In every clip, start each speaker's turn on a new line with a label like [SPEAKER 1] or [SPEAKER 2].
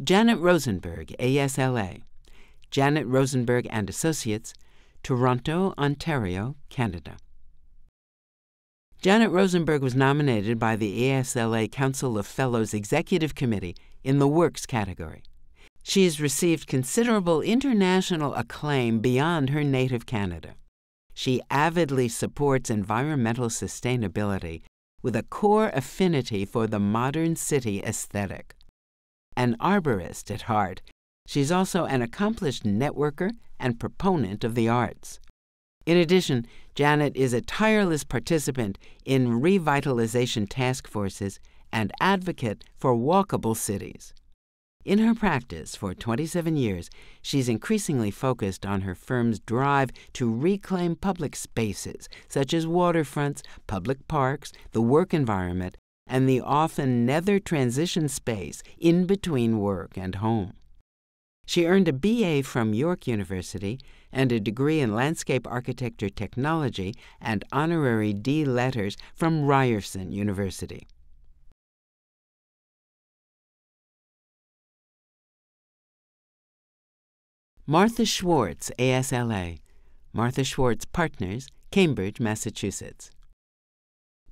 [SPEAKER 1] Janet Rosenberg, ASLA. Janet Rosenberg and Associates, Toronto, Ontario, Canada. Janet Rosenberg was nominated by the ASLA Council of Fellows Executive Committee in the Works category. She has received considerable international acclaim beyond her native Canada. She avidly supports environmental sustainability with a core affinity for the modern city aesthetic. An arborist at heart, she's also an accomplished networker and proponent of the arts. In addition, Janet is a tireless participant in revitalization task forces and advocate for walkable cities. In her practice for 27 years, she's increasingly focused on her firm's drive to reclaim public spaces, such as waterfronts, public parks, the work environment, and the often nether transition space in between work and home. She earned a BA from York University and a degree in landscape architecture technology and honorary D letters from Ryerson University. Martha Schwartz, ASLA, Martha Schwartz Partners, Cambridge, Massachusetts.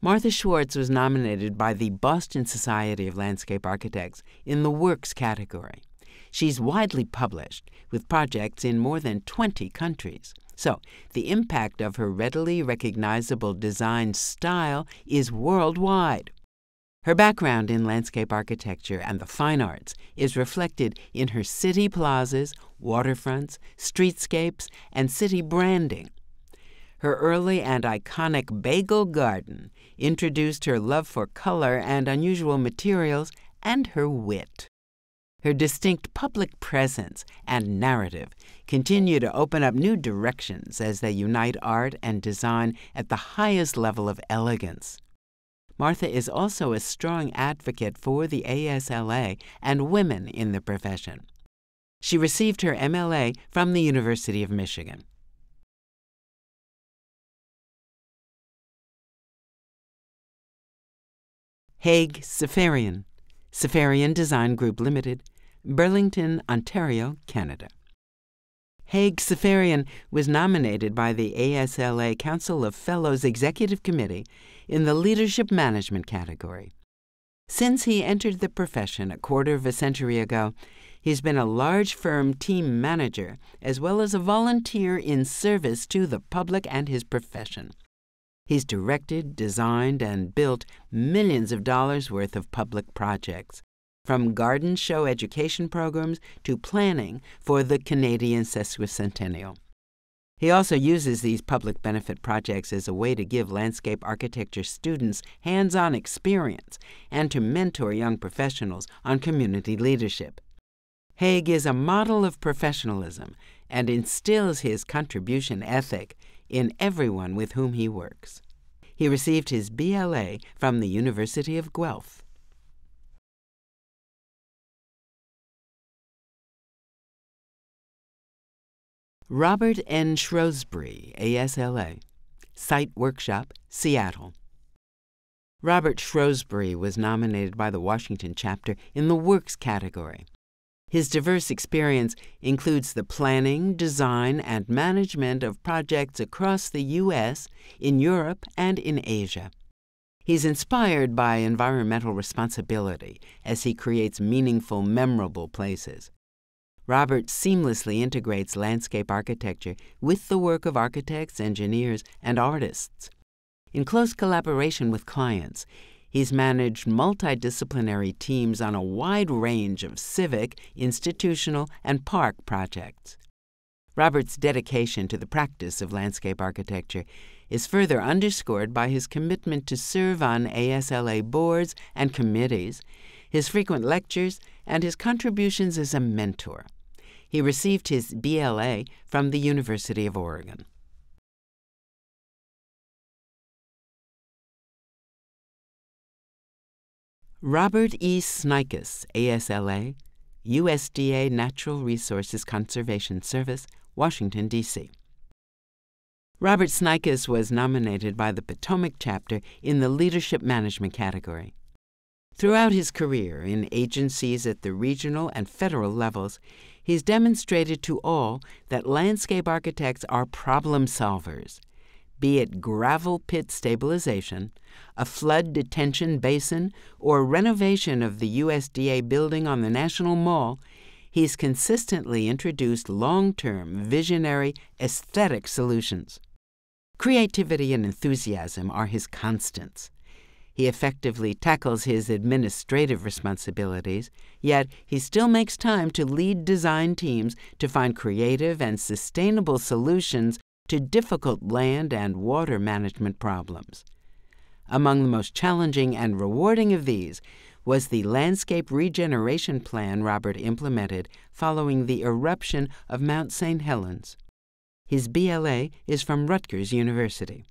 [SPEAKER 1] Martha Schwartz was nominated by the Boston Society of Landscape Architects in the Works category. She's widely published, with projects in more than 20 countries. So, the impact of her readily recognizable design style is worldwide. Her background in landscape architecture and the fine arts is reflected in her city plazas, waterfronts, streetscapes, and city branding. Her early and iconic Bagel Garden introduced her love for color and unusual materials and her wit. Her distinct public presence and narrative continue to open up new directions as they unite art and design at the highest level of elegance. Martha is also a strong advocate for the ASLA and women in the profession. She received her MLA from the University of Michigan. Haig Seferian, Seferian Design Group Limited, Burlington, Ontario, Canada. Haig Seferian was nominated by the ASLA Council of Fellows Executive Committee in the Leadership Management category. Since he entered the profession a quarter of a century ago, he's been a large firm team manager as well as a volunteer in service to the public and his profession. He's directed, designed, and built millions of dollars worth of public projects, from garden show education programs to planning for the Canadian sesquicentennial. He also uses these public benefit projects as a way to give landscape architecture students hands on experience and to mentor young professionals on community leadership. Haig is a model of professionalism and instills his contribution ethic in everyone with whom he works. He received his BLA from the University of Guelph. Robert N. Shrewsbury, ASLA, Site Workshop, Seattle. Robert Shrewsbury was nominated by the Washington chapter in the Works category. His diverse experience includes the planning, design, and management of projects across the U.S., in Europe, and in Asia. He's inspired by environmental responsibility as he creates meaningful, memorable places. Robert seamlessly integrates landscape architecture with the work of architects, engineers, and artists. In close collaboration with clients, he's managed multidisciplinary teams on a wide range of civic, institutional, and park projects. Robert's dedication to the practice of landscape architecture is further underscored by his commitment to serve on ASLA boards and committees, his frequent lectures, and his contributions as a mentor. He received his BLA from the University of Oregon. Robert E. Snieckus, ASLA, USDA Natural Resources Conservation Service, Washington, D.C. Robert Snieckus was nominated by the Potomac chapter in the Leadership Management category. Throughout his career in agencies at the regional and federal levels, he's demonstrated to all that landscape architects are problem solvers, be it gravel pit stabilization, a flood detention basin, or renovation of the USDA building on the National Mall. He's consistently introduced long term, visionary, aesthetic solutions. Creativity and enthusiasm are his constants. He effectively tackles his administrative responsibilities, yet he still makes time to lead design teams to find creative and sustainable solutions to difficult land and water management problems. Among the most challenging and rewarding of these was the landscape regeneration plan Robert implemented following the eruption of Mount St. Helens. His BLA is from Rutgers University.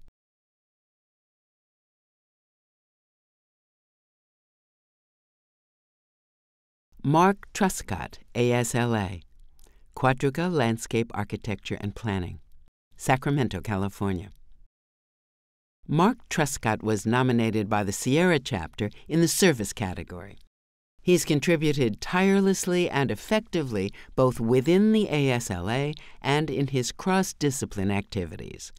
[SPEAKER 1] Mark Truscott, ASLA, Quadriga Landscape Architecture and Planning, Sacramento, California. Mark Truscott was nominated by the Sierra chapter in the service category. He's contributed tirelessly and effectively both within the ASLA and in his cross discipline activities.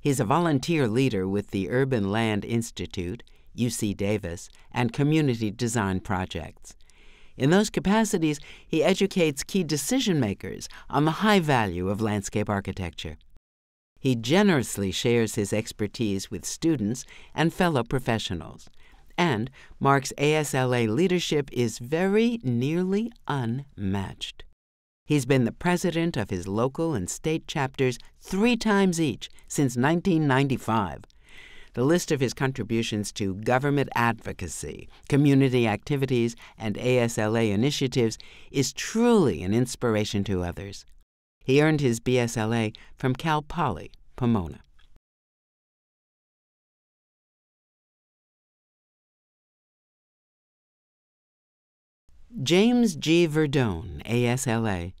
[SPEAKER 1] He's a volunteer leader with the Urban Land Institute, UC Davis, and community design projects. In those capacities, he educates key decision makers on the high value of landscape architecture. He generously shares his expertise with students and fellow professionals. And Mark's ASLA leadership is very nearly unmatched. He's been the president of his local and state chapters three times each since 1995 the list of his contributions to government advocacy, community activities, and ASLA initiatives is truly an inspiration to others. He earned his BSLA from Cal Poly, Pomona. James G. Verdone, ASLA,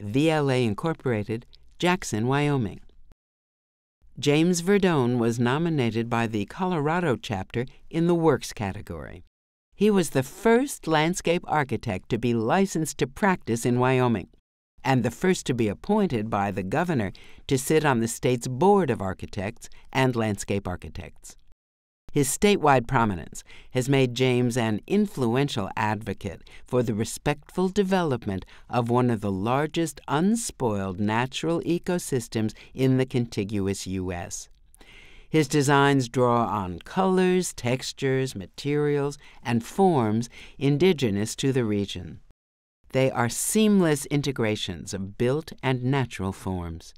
[SPEAKER 1] VLA Incorporated, Jackson, Wyoming. James Verdone was nominated by the Colorado chapter in the Works category. He was the first landscape architect to be licensed to practice in Wyoming and the first to be appointed by the governor to sit on the state's Board of Architects and Landscape Architects. His statewide prominence has made James an influential advocate for the respectful development of one of the largest unspoiled natural ecosystems in the contiguous U.S. His designs draw on colors, textures, materials, and forms indigenous to the region. They are seamless integrations of built and natural forms.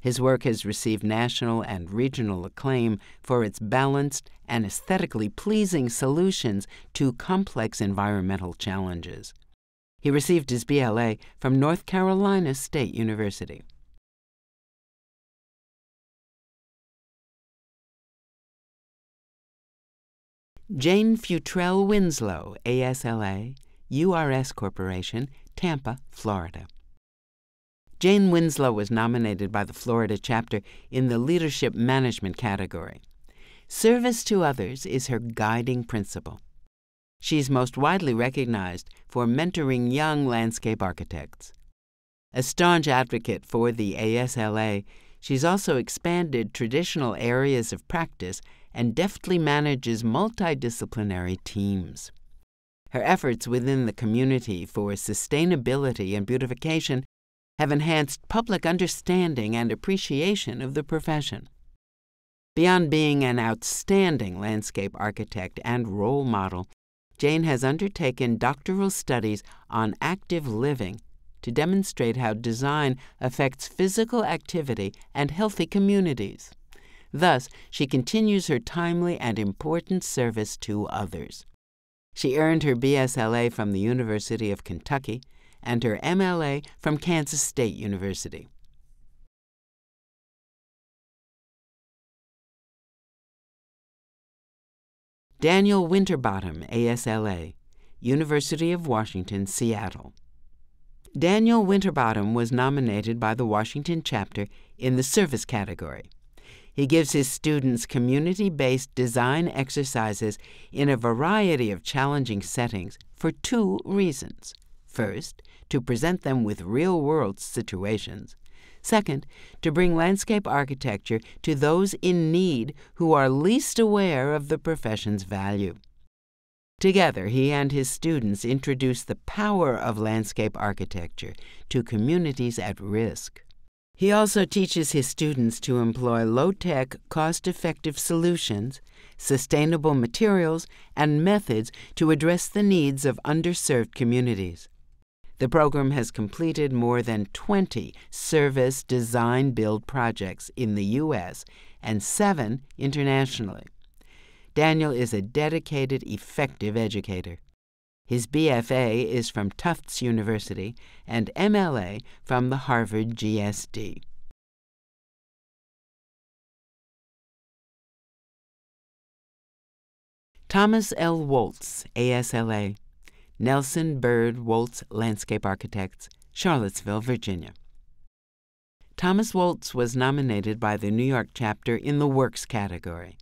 [SPEAKER 1] His work has received national and regional acclaim for its balanced and aesthetically pleasing solutions to complex environmental challenges. He received his BLA from North Carolina State University. Jane Futrell Winslow, ASLA, URS Corporation, Tampa, Florida. Jane Winslow was nominated by the Florida chapter in the Leadership Management category. Service to others is her guiding principle. She's most widely recognized for mentoring young landscape architects. A staunch advocate for the ASLA, she's also expanded traditional areas of practice and deftly manages multidisciplinary teams. Her efforts within the community for sustainability and beautification have enhanced public understanding and appreciation of the profession. Beyond being an outstanding landscape architect and role model, Jane has undertaken doctoral studies on active living to demonstrate how design affects physical activity and healthy communities. Thus, she continues her timely and important service to others. She earned her BSLA from the University of Kentucky and her MLA from Kansas State University. Daniel Winterbottom, ASLA, University of Washington, Seattle. Daniel Winterbottom was nominated by the Washington chapter in the service category. He gives his students community based design exercises in a variety of challenging settings for two reasons. First, to present them with real world situations. Second, to bring landscape architecture to those in need who are least aware of the profession's value. Together, he and his students introduce the power of landscape architecture to communities at risk. He also teaches his students to employ low tech, cost effective solutions, sustainable materials, and methods to address the needs of underserved communities. The program has completed more than 20 service design build projects in the U.S. and seven internationally. Daniel is a dedicated, effective educator. His BFA is from Tufts University and MLA from the Harvard GSD. Thomas L. Woltz, ASLA, Nelson Byrd Woltz Landscape Architects, Charlottesville, Virginia. Thomas Woltz was nominated by the New York chapter in the Works category.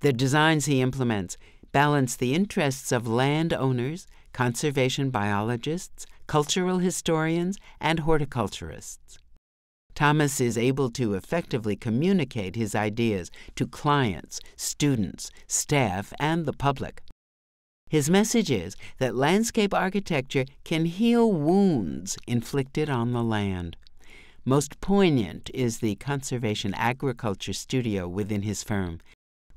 [SPEAKER 1] The designs he implements balance the interests of landowners, conservation biologists, cultural historians, and horticulturists. Thomas is able to effectively communicate his ideas to clients, students, staff, and the public. His message is that landscape architecture can heal wounds inflicted on the land. Most poignant is the conservation agriculture studio within his firm,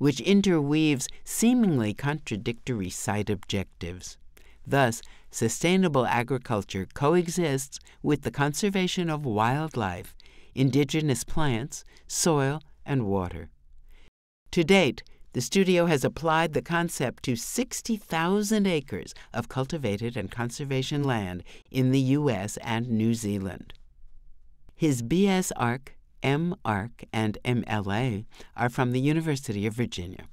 [SPEAKER 1] which interweaves seemingly contradictory site objectives. Thus, sustainable agriculture coexists with the conservation of wildlife, indigenous plants, soil, and water. To date, the studio has applied the concept to 60,000 acres of cultivated and conservation land in the U.S. and New Zealand. His BS Arc M.Arch, and MLA are from the University of Virginia.